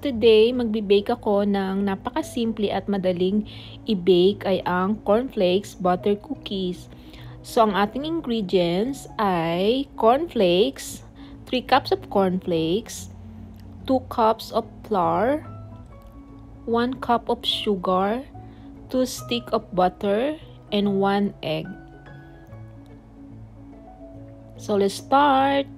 today, magbe-bake ako ng napakasimple at madaling i-bake ay ang cornflakes butter cookies. So, ang ating ingredients ay cornflakes, 3 cups of cornflakes, 2 cups of flour, 1 cup of sugar, 2 stick of butter, and 1 egg. So, let's start!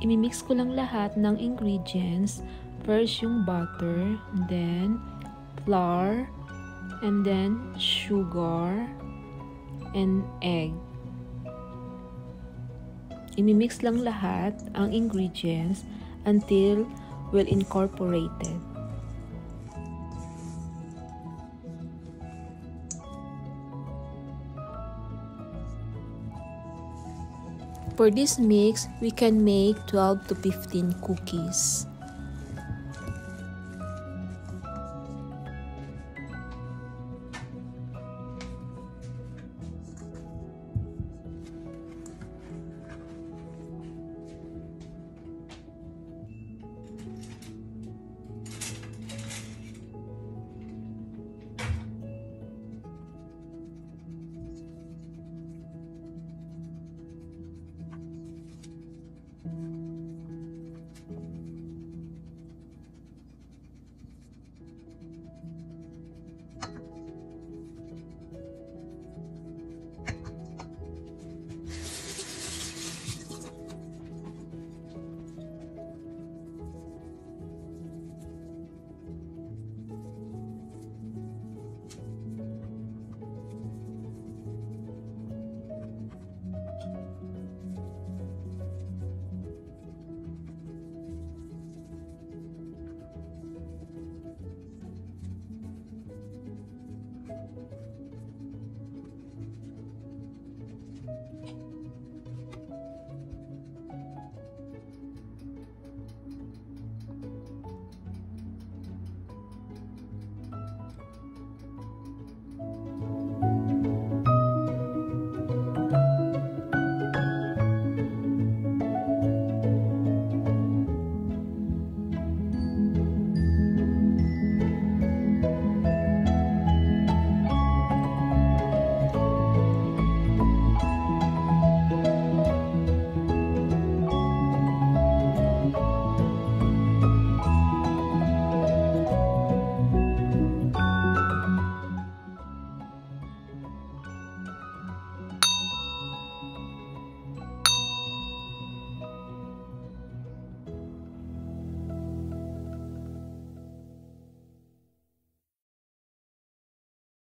Imimix ko lang lahat ng ingredients. First yung butter, then flour, and then sugar, and egg. Imimix lang lahat ang ingredients until well incorporated. For this mix, we can make 12 to 15 cookies.